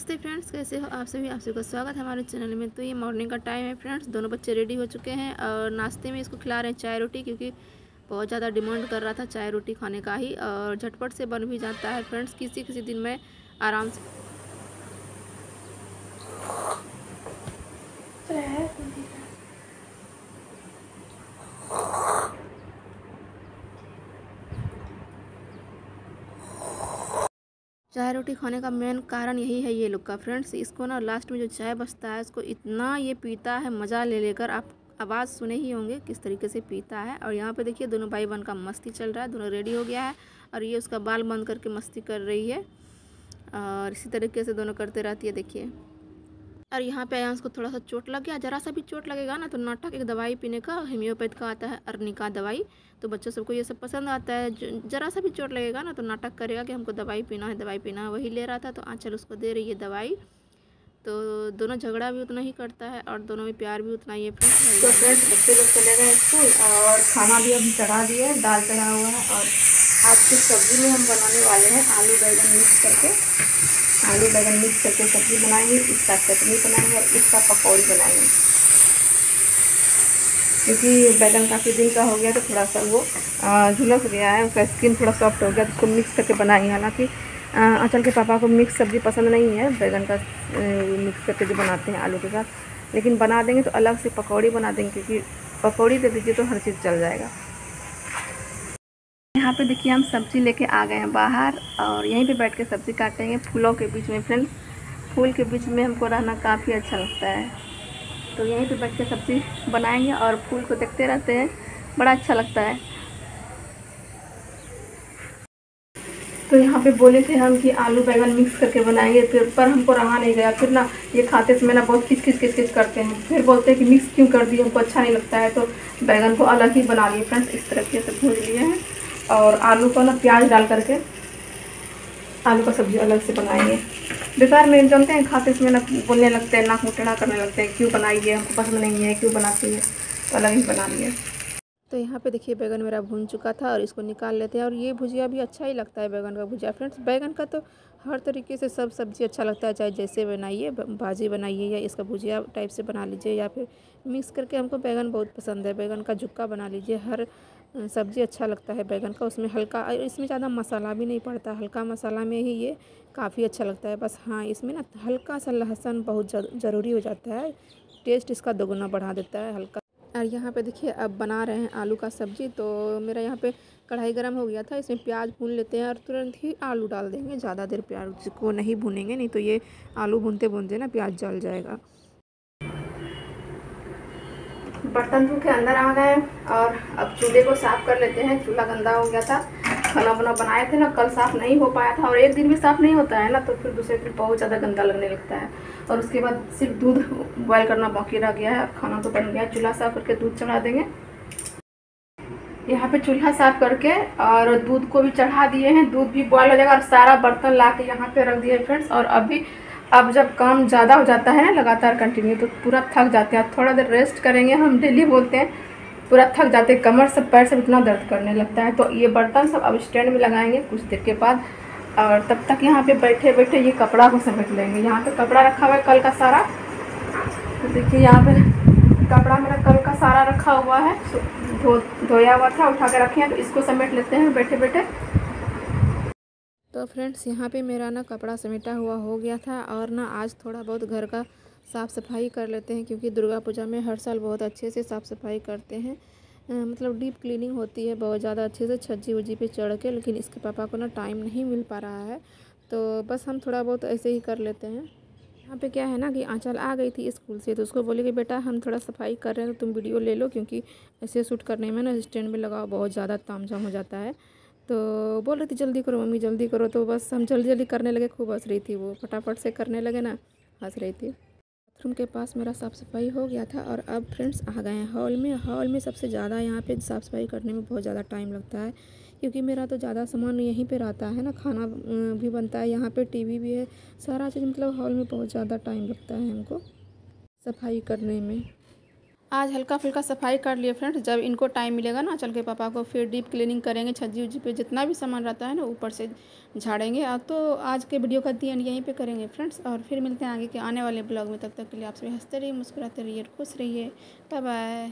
नमस्ते फ्रेंड्स, कैसे हो आप सभी? आप सभी का स्वागत है हमारे चैनल में। तो ये मॉर्निंग का टाइम है फ्रेंड्स। दोनों बच्चे रेडी हो चुके हैं और नाश्ते में इसको खिला रहे हैं चाय रोटी क्योंकि बहुत ज़्यादा डिमांड कर रहा था चाय रोटी खाने का ही और झटपट से बन भी जाता है फ्रेंड्स। किसी किसी दिन में आराम से चाय रोटी खाने का मेन कारण यही है ये लोग का फ्रेंड्स इसको ना लास्ट में जो चाय बचता है इसको इतना ये पीता है, मज़ा ले लेकर। आप आवाज़ सुने ही होंगे किस तरीके से पीता है। और यहाँ पे देखिए दोनों भाई बहन का मस्ती चल रहा है, दोनों रेडी हो गया है। और ये उसका बाल बंद करके मस्ती कर रही है। और इसी तरीके से दोनों करते रहती है, देखिए। और यहाँ पे आयांश को थोड़ा सा चोट लग गया। जरा सा भी चोट लगेगा ना तो नाटक, एक दवाई पीने का होम्योपैथ का आता है, अर्निका दवाई। तो बच्चों सबको ये सब पसंद आता है। जरा सा भी चोट लगेगा ना तो नाटक करेगा कि हमको दवाई पीना है, दवाई पीना है। वही ले रहा था तो आँचल उसको दे रही है दवाई। तो दोनों झगड़ा भी उतना ही करता है और दोनों में प्यार भी उतना ही है। फ्रेंड्स तो फ्रेंड्स, बच्चे लोग चले गए स्कूल और खाना भी अभी चढ़ा दिए दाल चढ़ा हुआ है और आज की सब्ज़ी में हम बनाने वाले हैं, आलू बैगन मिक्स करके। आलू, बैगन मिक्स करके सब्ज़ी बनाएँगे, इसका चटनी बनाएँगे और इसका पकौड़ी बनाएँगे। क्योंकि बैगन काफ़ी दिन का हो गया तो थोड़ा सा वो झुलस गया है, उसका स्किन थोड़ा सॉफ्ट हो गया तो उसको मिक्स करके बनाएँगे। हालाँकि अचल के पापा को मिक्स सब्ज़ी पसंद नहीं है, बैगन का मिक्स करके जो बनाते हैं आलू के साथ। लेकिन बना देंगे तो अलग से पकौड़ी बना देंगे, क्योंकि पकौड़ी दे दीजिए तो हर चीज़ चल जाएगा। यहाँ पे देखिए हम सब्ज़ी लेके आ गए हैं बाहर और यहीं पे बैठ के सब्ज़ी काटेंगे फूलों के बीच में फ्रेंड्स फूल के बीच में हमको रहना काफ़ी अच्छा लगता है। तो यहीं पे बैठ के सब्ज़ी बनाएँगे और फूल को देखते रहते हैं। बड़ा अच्छा लगता है। तो यहाँ पे बोले थे हम कि आलू बैंगन मिक्स करके बनाएँगे, फिर पर हमको रहा नहीं गया। फिर ना ये खाते समय ना बहुत किच किच किच किच करते हैं। फिर बोलते हैं कि मिक्स क्यों कर दिए? हमको अच्छा नहीं लगता है तो बैगन को अलग ही बना लिए। फ्रेंड्स इस तरीके से भूज लिए हैं। और आलू को ना प्याज डाल करके आलू का सब्ज़ी अलग से बनाएँगे। बेकार में जानते हैं, खाते समय ना बोलने लगते हैं नाक मुटेड़ा करने लगते हैं, क्यों बनाइए, हमको पसंद नहीं है, क्यों बनाती है तो अलग ही बना लिए। तो यहाँ पे देखिए, बैगन मेरा भून चुका था और इसको निकाल लेते हैं, और ये भुजिया भी अच्छा ही लगता है बैगन का भुजिया। फ्रेंड्स, बैगन का तो हर तरीके से सब सब्ज़ी अच्छा लगता है, चाहे जैसे बनाइए भाजी बनाइए या इसका भुजिया टाइप से बना लीजिए, या फिर मिक्स करके हमको बैगन बहुत पसंद है। बैगन का झुक्का बना लीजिए, हर सब्ज़ी अच्छा लगता है बैगन का, उसमें हल्का इसमें ज़्यादा मसाला भी नहीं पड़ता, हल्का मसाला में ही ये काफ़ी अच्छा लगता है। बस हाँ इसमें ना हल्का सा लहसुन बहुत ज़रूरी हो जाता है, टेस्ट इसका दोगुना बढ़ा देता है हल्का। और यहाँ पे देखिए, अब बना रहे हैं आलू का सब्ज़ी तो मेरा यहाँ पे कढ़ाई गर्म हो गया था, इसमें प्याज भून लेते हैं और तुरंत ही आलू डाल देंगे, ज़्यादा देर प्याज को नहीं भूनेंगे, नहीं तो ये आलू भूनते भूनते ना प्याज जल जाएगा। बर्तन धो के अंदर आ गए और अब चूल्हे को साफ़ कर लेते हैं। चूल्हा गंदा हो गया था। खाना बना बनाए थे ना, कल साफ़ नहीं हो पाया था और एक दिन भी साफ़ नहीं होता है ना तो फिर दूसरे दिन बहुत ज़्यादा गंदा लगने लगता है। और उसके बाद सिर्फ़ दूध बॉयल करना बाकी रह गया है। खाना तो बन गया। चूल्हा साफ़ करके दूध चढ़ा देंगे। यहाँ पे चूल्हा साफ़ करके और दूध को भी चढ़ा दिए हैं। दूध भी बॉयल हो जाएगा और सारा बर्तन ला के यहाँ पे रख दिए फ्रेंड्स। और अभी अब जब काम ज़्यादा हो जाता है ना, लगातार कंटिन्यू तो पूरा थक जाते हैं। थोड़ा देर रेस्ट करेंगे, हम डेली बोलते हैं, पूरा थक जाते हैं, कमर से, पैर से इतना दर्द करने लगता है। तो ये बर्तन सब अब स्टैंड में लगाएँगे कुछ देर के बाद, और तब तक यहाँ पे बैठे बैठे ये कपड़ा को समेट लेंगे। यहाँ पे कपड़ा रखा हुआ है, कल का सारा। तो देखिए यहाँ पे कपड़ा मेरा कल का सारा रखा हुआ है। धो धोया हुआ था, उठा के रखे हैं तो इसको समेट लेते हैं, बैठे बैठे। तो फ्रेंड्स, यहाँ पे मेरा ना कपड़ा समेटा हुआ हो गया था और ना आज थोड़ा बहुत घर का साफ़ सफ़ाई कर लेते हैं क्योंकि दुर्गा पूजा में हर साल बहुत अच्छे से साफ़ सफ़ाई करते हैं। मतलब डीप क्लीनिंग होती है, बहुत ज़्यादा अच्छे से छज्जी वज्जी पे चढ़ के, लेकिन इसके पापा को ना टाइम नहीं मिल पा रहा है। तो बस हम थोड़ा बहुत ऐसे ही कर लेते हैं। यहाँ पे क्या है ना कि आंचल आ गई थी स्कूल से तो उसको बोले कि, बेटा, हम थोड़ा सफ़ाई कर रहे हैं तो तुम वीडियो ले लो क्योंकि ऐसे शूट करने में ना स्टैंड में लगाओ बहुत ज़्यादा ताम हो जाता है। तो बोल रही थी, जल्दी करो मम्मी, जल्दी करो। तो बस हम जल्दी जल्दी करने लगे, खूब हंस रही थी वो। फटाफट से करने लगे ना, हंस रही थी। बाथरूम के पास मेरा साफ़ सफ़ाई हो गया था और अब फ्रेंड्स आ गए हैं हॉल में। हॉल में सबसे ज़्यादा यहाँ पे साफ़ सफ़ाई करने में बहुत ज़्यादा टाइम लगता है, क्योंकि मेरा तो ज़्यादा सामान यहीं पे रहता है ना, खाना भी बनता है, यहाँ पे टीवी भी है, सारा चीज़ मतलब हॉल में बहुत ज़्यादा टाइम लगता है हमको सफ़ाई करने में। आज हल्का फुल्का सफ़ाई कर लिए फ्रेंड्स। जब इनको टाइम मिलेगा ना, चल के पापा को फिर डीप क्लीनिंग करेंगे, छज्जी उज्जी पे जितना भी सामान रहता है ना, ऊपर से झाड़ेंगे। और तो आज के वीडियो का दी एंड यहीं पे करेंगे फ्रेंड्स, और फिर मिलते हैं आगे के आने वाले ब्लॉग में। तब तक के लिए आप सभी हँसते रहिए, मुस्कुराते रहिए, खुश रहिए। Bye bye